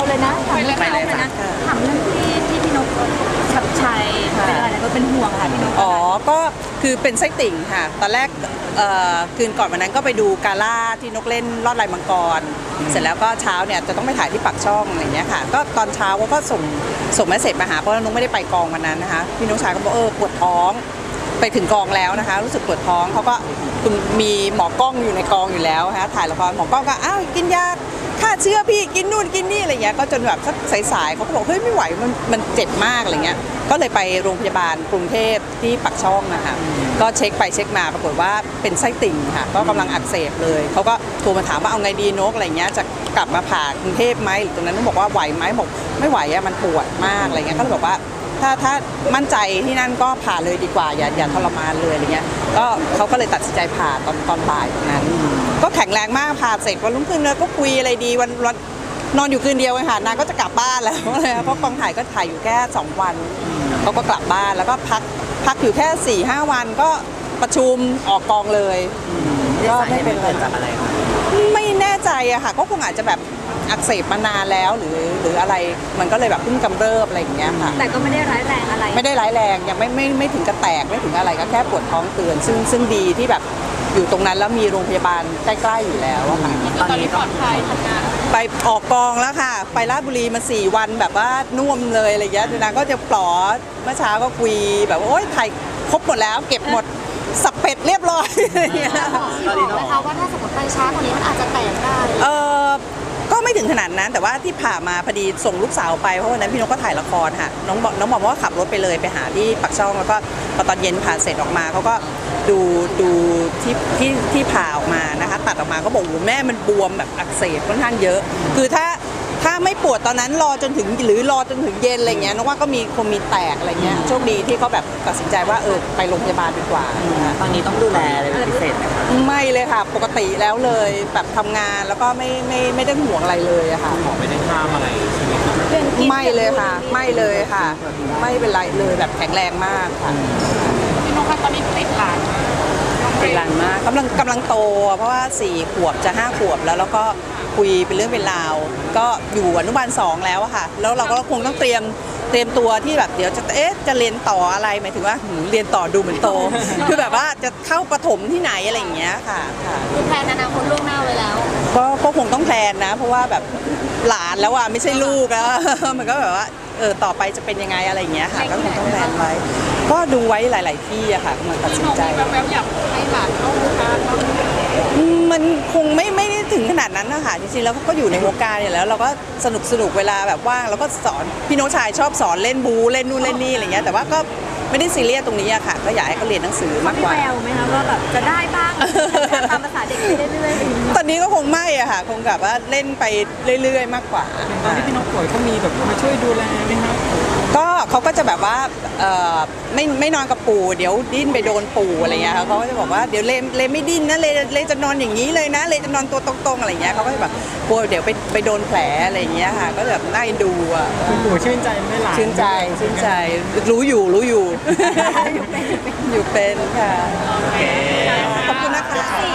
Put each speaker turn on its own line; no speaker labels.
เอาเลยนะถามเรื่อง
ไป
เขา
เลย
เลย
ค่ะ
นะถามเรื่องที่ที่พี่นกชัดชัยเป็นอะไรก็เป็นห่วงค่ะพี่นก
อ๋อ ก็คือเป็นไส้ติ่งค่ะ ตอนแรกเอ่อคืนก่อนวันนั้นก็ไปดูกาล่าที่นกเล่นลอดลายมังกร เสร็จแล้วก็เช้าเนี่ยจะต้องไปถ่ายที่ปักช่องอะไรอย่างเงี้ยค่ะ ก็ตอนเช้าเขาก็ส่งส่งเมสเซจมาหาเพราะว่านกไม่ได้ไปกองวันนั้นนะคะ พี่นกชายก็บอกเออปวดท้อง ไปถึงกองแล้วนะคะ รู้สึกปวดท้องเขาก็คุณมีหมอกล้องอยู่ในกองอยู่แล้วนะคะถ่ายละครหมอกล้องก็อ้าวกินยาฆ่าเชื้อพี่กินนู่นกินนี่อะไรเงี้ยก็จนแบบสักสายๆเขาก็บอกเฮ้ยไม่ไหวมันมันเจ็บมากอะไรเงี้ยก็เลยไปโรงพยาบาลกรุงเทพที่ปักช่องนะคะก็เช็คไปเช็คมาปรากฏว่าเป็นไส้ติ่งค่ะ ก็กำลังอักเสบเลยเขาก็โทรมาถามว่าเอาไงดีนกอะไรเงี้ยจะกลับมาผ่ากรุงเทพไหมหรือตรงนั้นนกบอกว่าไหวไหมบอกไม่ไหวอะมันปวดมากอะไรเงี้ยก็เลยบอกว่า ถ้าถ้ามั่นใจที่นั่นก็ผ่าเลยดีกว่า อย่าอย่าทรมานเลยอะไรเงี้ยก็เขาก็เลยตัดสินใจผ่าตอนตอนบ่ายตรงนั้น ก็แข็งแรงมากผ่าเสร็จวันรุ่งขึ้นเลยก็คุยอะไรดีวันวันนอนอยู่คืนเดียวเองค่ะนางก็จะกลับบ้านแล้วเลยเพราะกองถ่ายก็ถ่ายอยู่แค่ 2 วันเขาก็กลับบ้านแล้วก็พักพักอยู่แค่4ี่ห้าวันก็ประชุมออกกองเลยก็ไม่เป็นไร
จากอะไรคะ
ไม่แน่ใจอะค่ะก็คงอาจจะแบบ อักเสบมานานแล้วหรือหรืออะไรมันก็เลยแบบเพิ่งกำเริบอะไรอย่างเงี้ยค่ะ
แต่ก็ไม่ได้ร้ายแรงอะไร
ไม่ได้ร้ายแรงยังไม่ไม่ไม่ถึงกระแตกไม่ถึงอะไรก็แค่ปวดท้องเตือน ซึ่งซึ่งดีที่แบบอยู่ตรงนั้นแล้วมีโรงพยาบาลใกล้ๆอยู่แล้วอะค่ะ
ตอนนี้ปลอดภัย
ไปออกกองแล้วค่ะ ไปราชบุรีมาสี่วันแบบว่าน่วมเลยอะไรเงี้ยนางก็จะปลอเมื่อเช้าก็คุยแบบว่าโอ๊ยถ่ายครบหมดแล้ว เก็บหมดสับเป็ดเรียบร้อยอะไรเงี้ย
บอกนะคะว่าถ้าสมมติไปช้ากว่านี้มันอาจจะแตกได้
เออก็ ไม่ถึงขนาดนั้น แต่ว่าที่ผ่ามาพอดีส่งลูกสาวไปเพราะวันนั้นพี่นกก็ถ่ายละครค่ะน้องบอกน้องบอกว่าขับรถไปเลยไปหาที่ปักช่องแล้วก็พอตอนเย็นผ่าเสร็จออกมาเขาก็ดูดูที่ที่ที่ผ่าออกมานะคะ ตัดออกมาเขาบอกว่าแม่มันบวมแบบอักเสบค่อนข้างเยอะ คือถ้า ถ้าไม่ปวดตอนนั้นรอจนถึงหรือรอจนถึงเย็นอะไรเงี้ยนกว่าก็มีคงมีแตกอะไรเงี้ยโชคดีที่เขาแบบตัดสินใจว่าเออไปโรงพยาบาลดีกว่านะคะ
ตอนนี้ต้องดูแลอะไรเป็นพิเศษไหมคะ
ไม่เลยค่ะ ปกติแล้วเลยแบบทำงานแล้วก็ไม่ไม่ไม่ได้ห่วงอะไรเลยอะค่ะ
ไม่ได้ห้ามอะไรใช่ไหมคะ
ไม่เลยค่ะ ไม่เลยค่ะ ไม่เป็นไรเลยแบบแข็งแรงมากค่ะ
พี่นกคะตอนนี้ติดหลาน
เป็นรันมากกำลังกำลังโต เพราะว่า 4 ขวบจะ 5 ขวบแล้วแล้วก็คุยเป็นเรื่องเป็นราว ก็อยู่อนุบาลสองแล้วอะค่ะ แล้วเราก็คงต้องเตรียมเตรียมตัวที่แบบเดี๋ยวจะเอ๊ะจะเรียนต่ออะไรหมายถึงว่าหืมเรียนต่อดูเหมือนโต คือแบบว่าจะเข้าประถมที่ไหนอะไรอย่างเงี้ยค่ะค่ะ
คือแพลนอนาคตล่วงหน้าไว้แล้ว
ก็ก็คงต้อง plan นะ เพราะว่าแบบหลานแล้วอะไม่ใช่ลูกแล้ว มันก็แบบว่า เออต่อไปจะเป็นยังไงอะไรอย่างเงี้ยค่ะ ก็คงต้อง plan ไว้ ก็ดูไว้หลาย ๆ ที่อะค่ะมาตัดสินใจ
แววๆอยากให้หลานเข้าวงการบ้าง
อืมมันคงไม่ไม่ได้ถึงขนาดนั้นนะคะจริงๆแล้วเขาก็อยู่ในวงการอยู่แล้ว เราก็สนุกสนุกเวลาแบบว่างเราก็สอนพี่นกชายชอบสอนเล่นบูเล่นนู่นเล่นนี่อะไรเงี้ยแต่ว่าก็ ไม่ได้ซีเรียสตรงนี้อะค่ะ ก็อยากให้เขาเรียนหนังสือมาก
มี
กว่า
แววไหมคะว่าแบบจะได้บ้างตามภาษาเด็กไปเรื่อยๆ
ตอนนี้ก็คงไม่อะค่ะ คงแบบว่าเล่นไปเรื่อยๆ มากกว่า
ตอนที่พี่นกป่วยเขามีแบบมาช่วยดูแลไหมคะ
ก็เขาก็จะแบบว่าเอ่อไม่ไม่นอนกับปู่เดี๋ยวดิ้นไปโดนปู่อะไรเงี้ยเขาก็จะบอกว่าเดี๋ยวเลเลไม่ดิ้นนะเลเลจะนอนอย่างนี้เลยนะเลจะนอนตัวตรงๆอะไรเงี้ยเขาก็จะแบบกลัวเดี๋ยวไปไปโดนแผลอะไรเงี้ยค่ะก็แบบน่าเอ็นดูอะ
คุณปู่ชื่นใจไหม่หลาน
ชื่นใจชื่นใจรู้อยู่รู้อยู่อยู่เป็นค่ะขอบคุณนะคะ